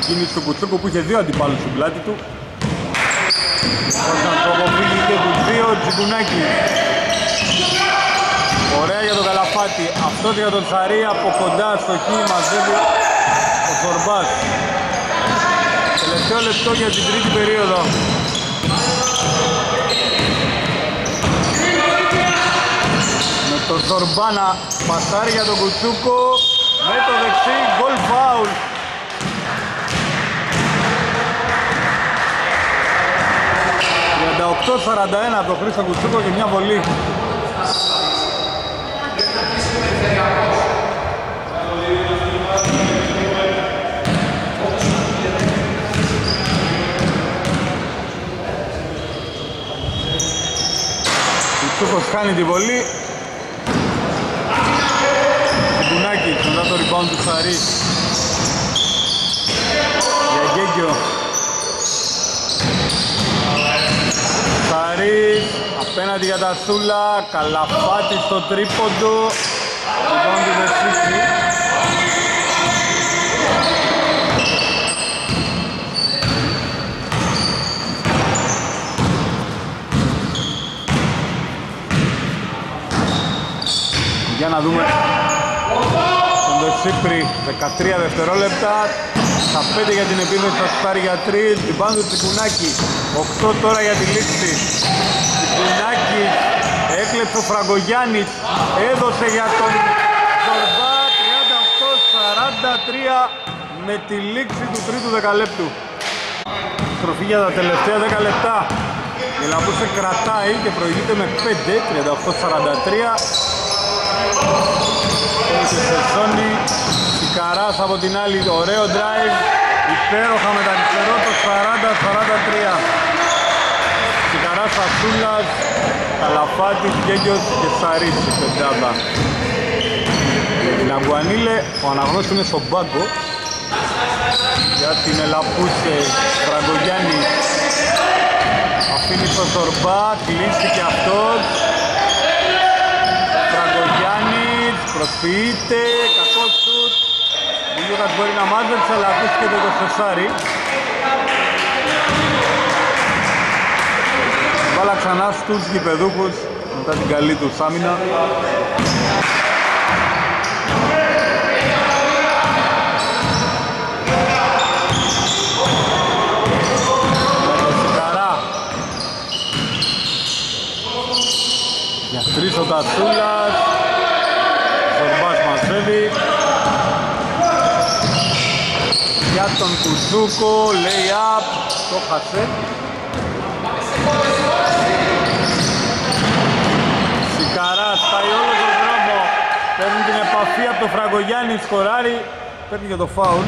Κίνηση του Κουτσούκου που είχε δύο αντιπάλους στην πλάτη του. Όταν το αποφύγει και τους δύο, Τσιγκουνάκη. Ωραία για τον Καλαφάτη. Αυτός για τον Τσαρί από κοντά στο χ μαζεύει ο Φορμπάς. Τελευταίο λεπτό για την τρίτη περίοδο. Με τον Ζορμπάνα πασάρει για τον Κουτσούκο με το δεξί γκολ φάουλ. ...38-41 από τον Χρήστο Κουτσούκο και μια βολή. Κουτσούκος χάνει τη βολή. Κουνάκι μετά το rebound του Σαρή. Για Γκέγκιο. Σαρής απέναντι για τα Σούλα. Καλαφάτη στο τρίποντο. Rebound του Δεσίκη. Να δούμε. Τον Δεσίπρη 13 δευτερόλεπτα. Στα 5 για την επίθεση θα σπάρει για 3 την πάνω του Τσικουνάκη 8 τώρα για τη λήξη Τσικουνάκη έκλεψε ο Φραγκογιάννης. Έδωσε για τον Ζορβά 38-43 με τη λήξη του τρίτου δεκαλέπτου. Στροφή για τα τελευταία 10 λεπτά. Η Λαμπούσε κρατάει και προηγείται με 5 38-43 και σε ζώνη Σικαράς από την άλλη ωραίο drive υπέροχα με τα αριστερό το 40-43 Σικαράς Ασούλας Καλαφάτης, Γκέγκιος και Σαρίς η πεντάδα την Αγκουανίλε ο αναγνώστης είναι στον πάγκο. Για την Ελαπούσε Φραγκογιάννη αφήνει στο Σορμπά, κλείστηκε αυτός Προσποιείται, κακό σουτ. Μίλιοκας μπορεί να μάζεψε, αλλά ακούστηκε το 24. Βάλα ξανά στους γηπεδούχους μετά την καλή τους άμυνα. Για τρεις ο Τασούλας για τον Κουτσούκο, lay up, το χασε. Σικαράς πάει όλος τον δρόμος, παίρνει την επαφή από το Φραγκογιάννη, σκοράρει, παίρνει και το φάουλ,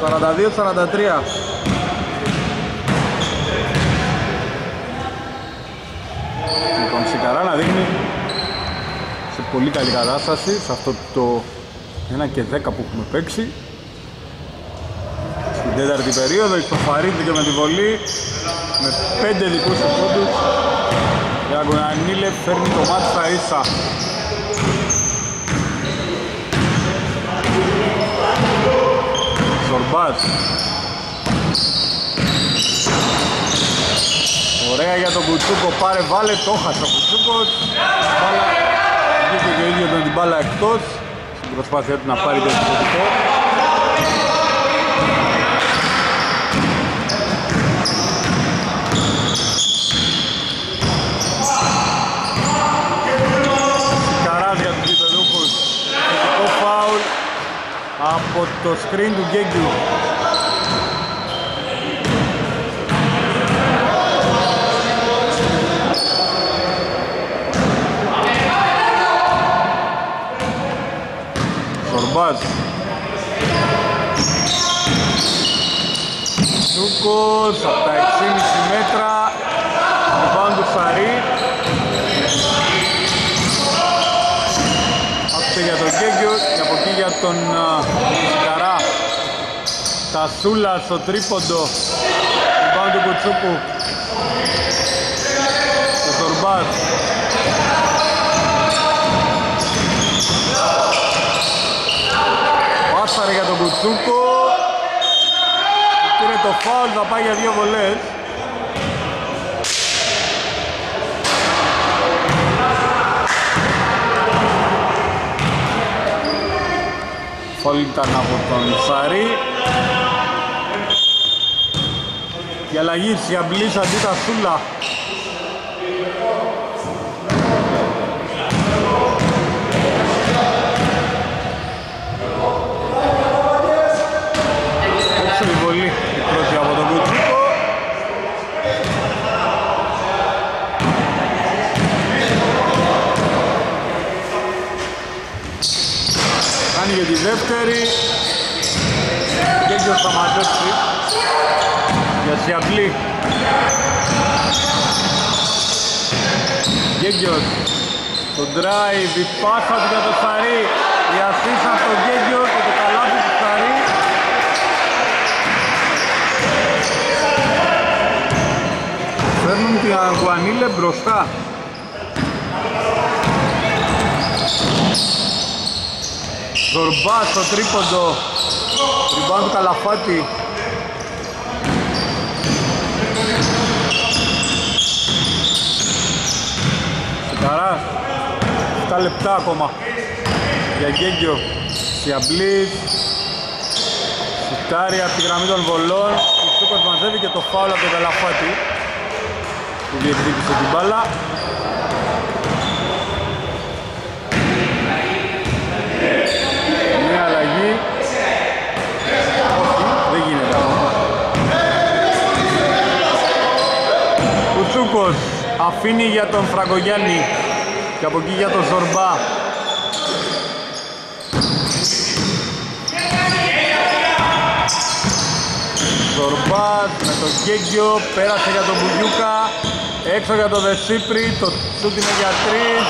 42-43. Λοιπόν, Σικαρά να δείχνει σε πολύ καλή κατάσταση σε αυτό το 1 και 10 που έχουμε παίξει τέταρτη περίοδο, ισοφαρίστηκε με τη βολή με πέντε δικούς του πόντους η Αγκονανίλε φέρνει το μάτι στα ίσα. Σορμπάς Ωραία για τον Κουτσούκο, πάρε βάλε, το χάσε ο Κουτσούκος. Μπάλα, βγήκε και ο ίδιος με την μπάλα εκτός. Στην προσπάθειά του να πάρει το εξωτικό από το screen του Γκέγκιου. Σορμπάς. Σούκος από τα 6,5 μέτρα. Πάνω του Σαρή. Άφησε για τον Γκέγκιο και από εκεί για τον Τασούλα στο τρίποντο. Πάνω του Κουτσούκου ο Ζορμπάς Πάσαρε για τον Κουτσούκο πήρε το φάουλ θα πάει για δύο βολές Φόλ ήταν από τον Σαρή. Η αλλαγή της Ιαμπλής αντί τα Σούλα. Έξω η βολή η πρώτη από τον Κουτσίκο. Κάνει για τη δεύτερη. Γκέγκιος θα μαζέψει. Για Σιαμπλή. Γκέγκιος. Το drive, η πάσα του για το Σαρί. Η ασίσα στο Γκέγκιο και το καλάθι του Σαρί. Φέρνουν την Αγκουανίλε μπροστά. Ζορμπά στο τρίποντο. Ριμπάν του Καλαφάτη. Σικαράς. 7 λεπτά ακόμα. Για Γκέγκιο. Σιαμπλής. Σουτάρει από τη γραμμή των βολών. Ο Τσούκος μαζεύει και το φάουλ από τον Καλαφάτη. Που διεκδίκησε την μπάλα. Μια αλλαγή. Όχι, δεν γίνεται αυτό. Κουτσούκος αφήνει για τον Φραγκογιάννη και από εκεί για τον Ζορμπά. Ζορμπάς με τον Γκέγκιο, πέρασε για τον Μπουγιούκα, έξω για τον Δεσίπρη, το σούτ είναι για τρεις,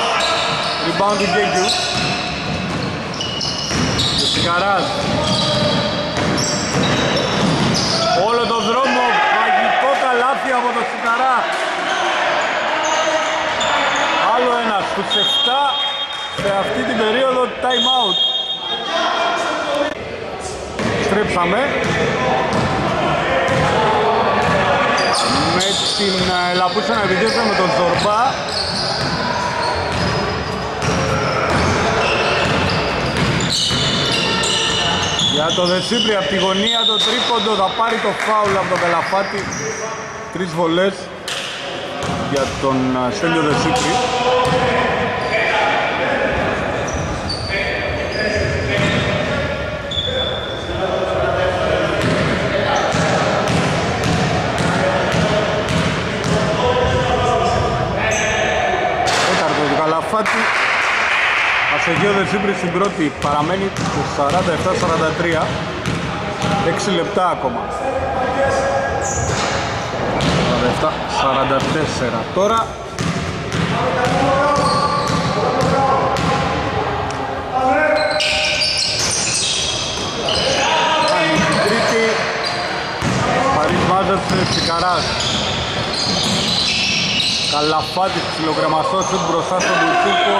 rebound του Γκέγκιου. Και Σικαράς. Όλο το δρόμο, μαγικό καλάθι από τον Σικαρά. Άλλο ένα στους 7 σε αυτή την περίοδο time out. Στρέψαμε. Με την ε, Λαπούσα να επιδιώξαμε με τον Ζορμπά. Για το Δεσίπρι από τη γωνία το τρίποντο θα πάρει το φάουλ από τον Καλαφάτη. Τρεις βολές για τον ε, Στέλιο Δεσίπρι. Τέταρτο του Καλαφάτη. Ασεγείο Δεσίπρι στην πρώτη. Παραμένει στο 47-43. 6 λεπτά ακόμα. 47-44 τώρα. Κάνει την τρίτη. Παρίς μάζεψε Τσικαράς. Καλαφάτης ψιλοκρεμαστός σουτ μπροστά στον Κουτσούκο.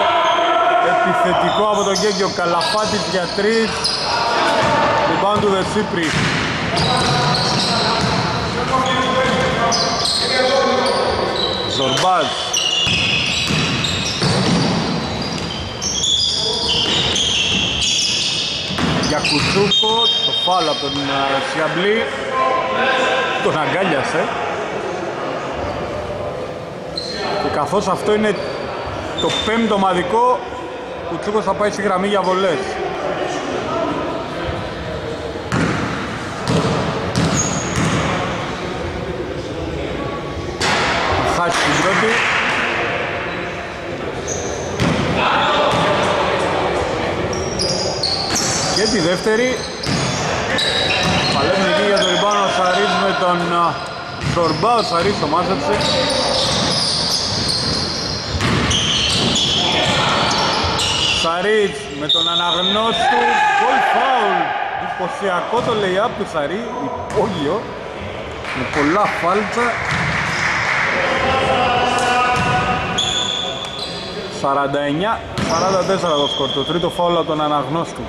Επιθετικό από τον Γκέγκιο. Καλαφάτης για τρεις. Rebound του Δεσίπρη. Ζορμπάζ. Για Κουτσούκο, το φάλο από τον ε, Σιαμπλή. Τον αγκάλιασε. Και καθώς αυτό είναι το πέμπτο ομαδικό, ο Κουτσούκος θα πάει στη γραμμή για βολές. Θα χάσει την πρώτη. Και τη δεύτερη. Παλεύει εκεί για τον Ριμπάνο ο Σαρίς με τον Σορμπά. Ο Σαρίς το μάζεψε. Σαρίτς με τον αναγνώστου Goal foul Εντυπωσιακό το lay-up του Σαρί Υπόγειο Με πολλά φάλτσα. 49-44 το σκορ Το τρίτο φάουλ από τον αναγνώστου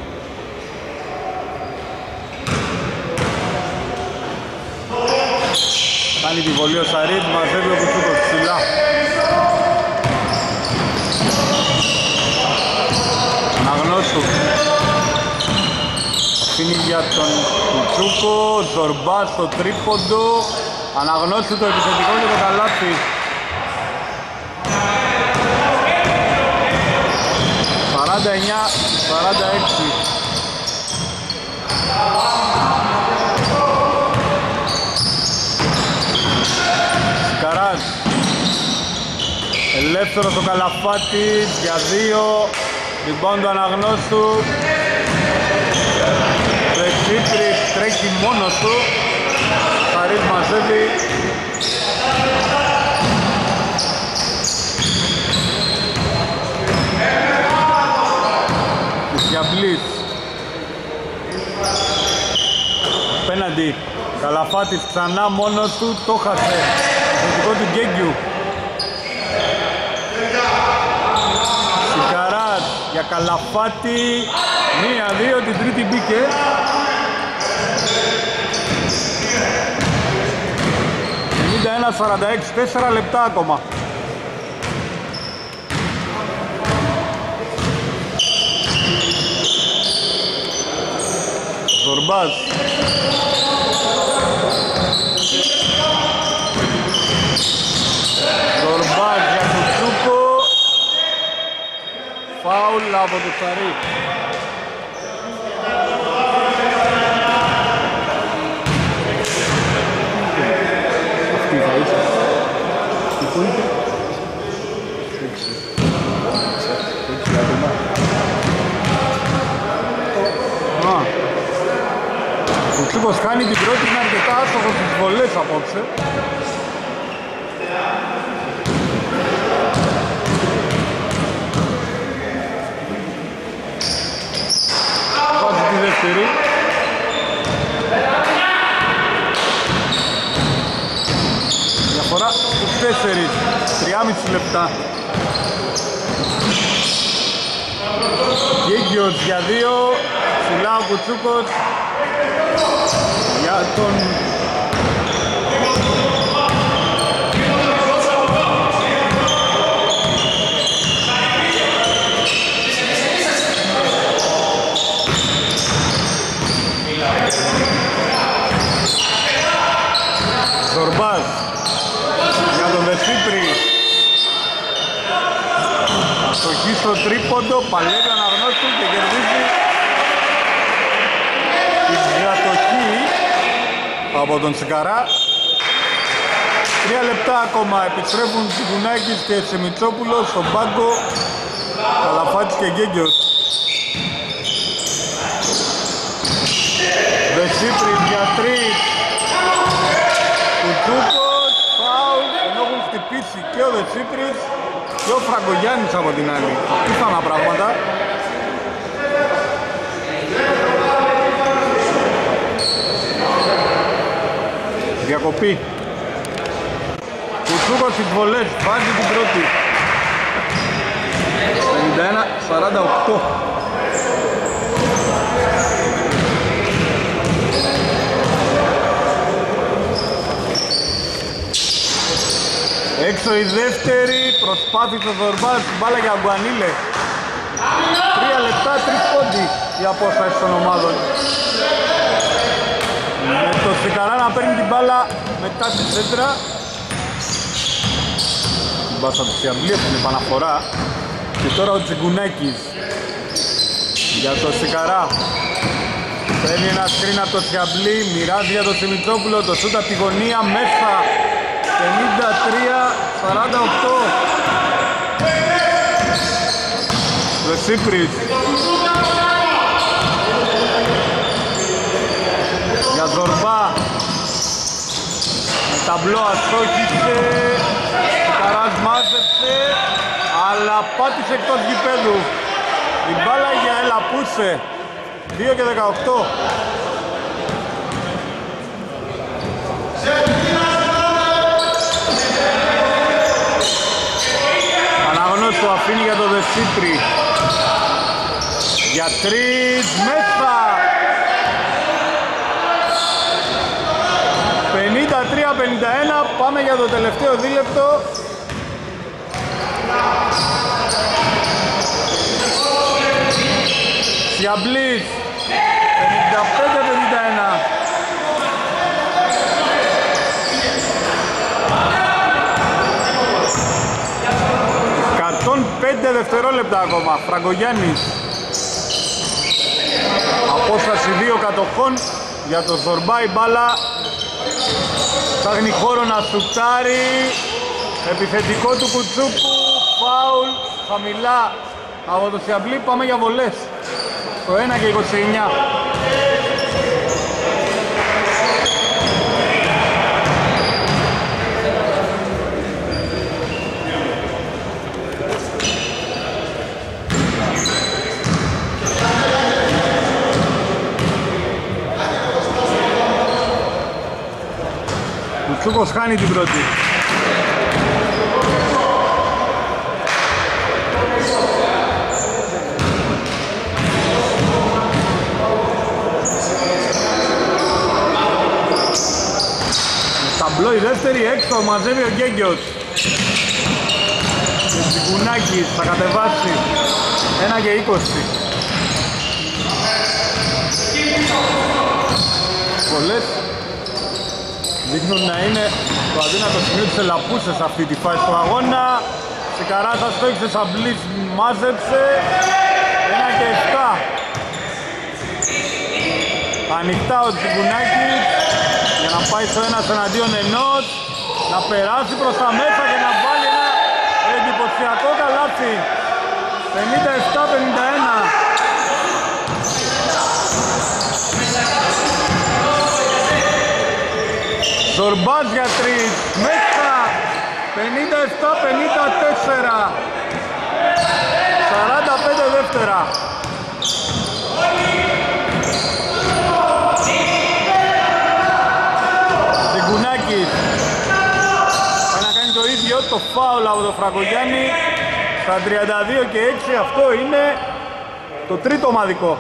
Κάνει τη βολή ο Σαρίτ, μαζεύει ο Κουτσούκος ψηλά Αναγνώστου αφήνει για τον Κουτσούκο, Ζορμπά στο τρίποντο, αναγνώρισε το επιθετικό και το καλάθι. Σαράντα εννιά, σαράντα έξι. Καράς Ελεύθερο το καλαφάτι για δύο Λοιπόν του αναγνώστου Το Εξύπρι τρέχει μόνος του. Χαρίς μαζεύει Ισιαμπλής Πέναντι Καλαφάτης ξανά μόνος του το χασε Θετικό του Γκέγκιου Σικαράς για Καλαφάτη Μία, δύο, την τρίτη μπήκε. ένα 46, 4 λεπτά ακόμα. Ζορμπάς Ζορμπάς για Κουτσούκο Φάουλ από το Τσαρί Αυτή θα είσαι Τι πού είπε Έξι Έξι άτομα Α Κουτσούκος κάνει την πρώτη είναι αρκετά άστοχος στις βολές απόψε Βάζει τη δεύτερη. Διαφορά στους τέσσερις. 3,5 λεπτά. Γέγκιος για δύο. Ψηλά ο Κουτσούκος. Για τον Ζορμπάς για τον Δεσίπρη Αστοχή στο τρίποντο, παλεύει αναγνώστου και κερδίζει. Την διατοχή από τον Τσικαρά. Τρία λεπτά ακόμα επιστρέφουν Τσικουνάκης και Σεμιτσόπουλος στον πάγκο. Καλαφάτης και Γκέγκιος Δεσίπρη για τρεις Κουτσούκος, φάουλ, ενώ έχουν χτυπήσει και ο Δεσίπρης και ο Φραγκογιάννης από την άλλη. Απίθανα πράγματα. Διακοπή. Κουτσούκος στις βολές, βάζει την πρώτη. 51-48. Έξω η δεύτερη, προσπάθησε ο Ζορμπάς, μπάλα για Αγκουανίλε. Τρία λεπτά, τρεις πόντι η απόσταση των ομάδων. Με το Σικαρά να παίρνει την μπάλα μετά τη σέντρα. Την πάσα του Σιαμπλή έχουν επαναφορά. Και τώρα ο Τσιγκουνάκης για το Σικαρά. Παίρνει ένα σκριν από το Σιαμπλή, μοιράζει για το Σιμιτσόπουλο, το σούτα από τη γωνία μέσα 53-48 Ρεσίπρης Για Ζορμπά Με ταμπλό αστόχησε. Ο Καράς μάζεψε Αλλά πάτησε εκτός γηπέδου. Η μπάλα για Ελαπούσε 2 και 18 Αναγνώστο αφήνει για το Δεσίπρι Για τρεις μέσα. 53-51 Πάμε για το τελευταίο δίλεπτο. Σιαμπλής Πέντε δευτερόλεπτα ακόμα. Φραγκογιάννης. Απόσταση δύο κατοχών για το Ζορμπάι μπάλα. Ψάχνει χώρο να σουτάρει. Επιθετικό του Κουτσούκου. Φάουλ. Χαμηλά από το Σιαμπλή. Πάμε για βολές. Το 1 και 29. Τσούκος χάνει την πρώτη. Ταμπλό η δεύτερη έξω, μαζεύει ο Γκέγκιος. Και Τσικουνάκης θα κατεβάσει. 1 και 20. Πολλές δείχνουν να είναι το αδύνατο σημείο της Ελαπούσας σε αυτή τη φάση του αγώνα. Σε καράτα στόχισε Σαμπλής, μάζεψε. 1 και 7. Ανοιχτά ο Τσιγκουνάκης για να πάει στο ένας εναντίον ενός. Να περάσει προς τα μέσα και να βάλει ένα εντυπωσιακό καλάθι. 57-51. Ζορμπάς για τρεις, μέσα, 57-54, 45 δεύτερα. Ζιγκουνάκης πάει να κάνει το ίδιο το φάουλ από τον Φραγκογιάννη στα 32 και 6 αυτό είναι το τρίτο ομαδικό.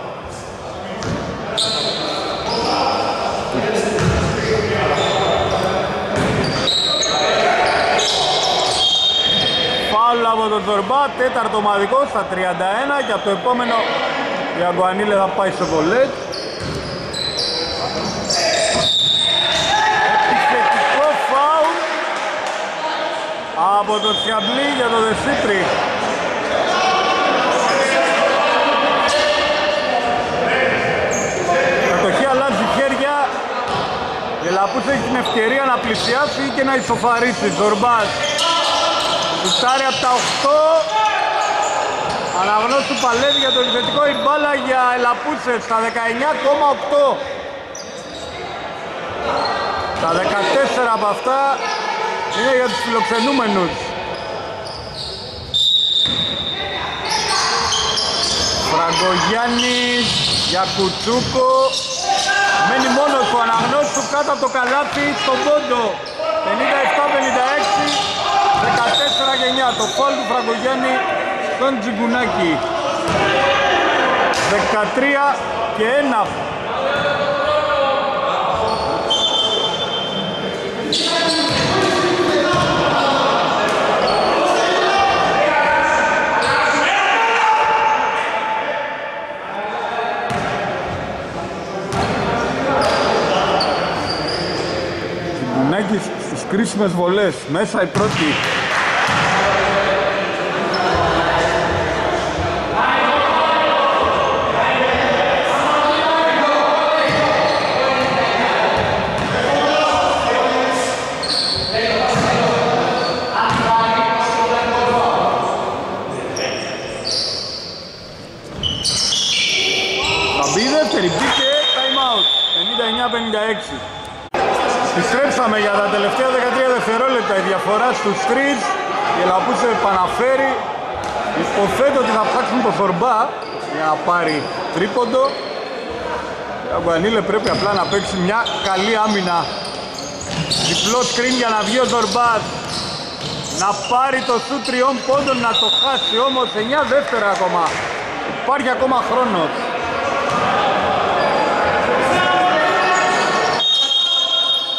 Από τον Ζορμπά, τέταρτο ομαδικό στα 31 και από το επόμενο η Αγκουανίλε θα πάει στο βολέτ. Επιθετικό φάουλ από τον Τσιαμπλή για τον Δεσίτρη. Κατοχή αλλάζει χέρια. Η Λαπούς έχει την ευκαιρία να πλησιάσει και να ισοφαρίσει. Ζορμπάς Σουτάρει από τα 8. Αναγνώς του παλεύει για το επιθετικό η μπάλα για Ελαπούσες στα 19,8. Τα 14 από αυτά είναι για τους φιλοξενούμενους. Φραγκογιάννης για Κουτσούκο. Μένει μόνος του αναγνώστου του κάτω από το καλάθι στον πόντο. 57-56. 14 και 9 το φόλ του Φραγκογιάννη στον Τζιγκουνάκη 13 και 1 Τζιγκουνάκης κρίσιμες βολές. Μέσα η πρώτη. Θα μπει η δεύτερη, μπήκε time out. 59-56. Επιστρέψαμε για τα τελευταία 13 δευτερόλεπτα η διαφορά στους τρεις η Λαπούσε επαναφέρει υποθέτω ότι θα ψάξουν το Θορμπά για να πάρει τρίποντο. Ο Αγκουανίλε πρέπει απλά να παίξει μια καλή άμυνα. Διπλό σκριν για να βγει ο Θορμπάς να πάρει το σου τριών πόντων να το χάσει όμως. 9 δεύτερα ακόμα. Υπάρχει ακόμα χρόνος.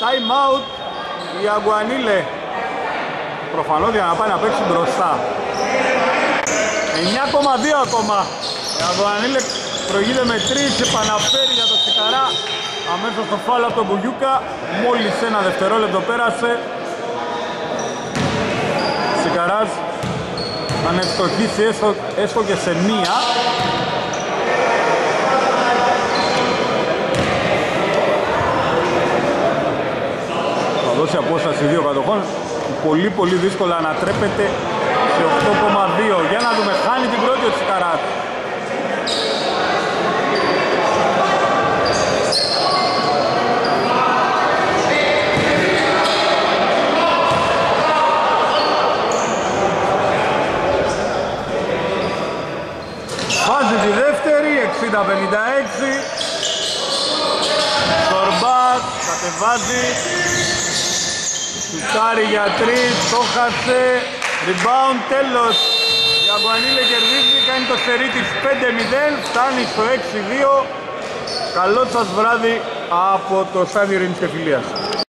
Time out η Αγκουανίλε προφανώς για να πάει να παίξει μπροστά. 9,2 ακόμα. Η Αγκουανίλε προηγείται με τρεις, επαναφέρει για το Τσικαρά αμέσως το φάλο από τον Μπουγιούκα μόλις ένα δευτερόλεπτο πέρασε. Τσικαράς αν ευστοχίσει έστω, έστω και σε μία. Θα δώσει απόσταση δύο κατοχών πολύ πολύ δύσκολα ανατρέπεται σε 8,2 για να δούμε χάνει την πρώτη ο Τσικαράς Βάζει τη δεύτερη, 60-56. Σορμπάς, κατεβάζει. Σουτάρει για τρεις, το χάσε. Rebound, τέλος. Η Αγκουανίλε κερδίζει, κάνει το σερί της 5-0, φτάνει στο 6-2. Καλό σας βράδυ από το Στάδιο Ειρήνης και Φιλίας.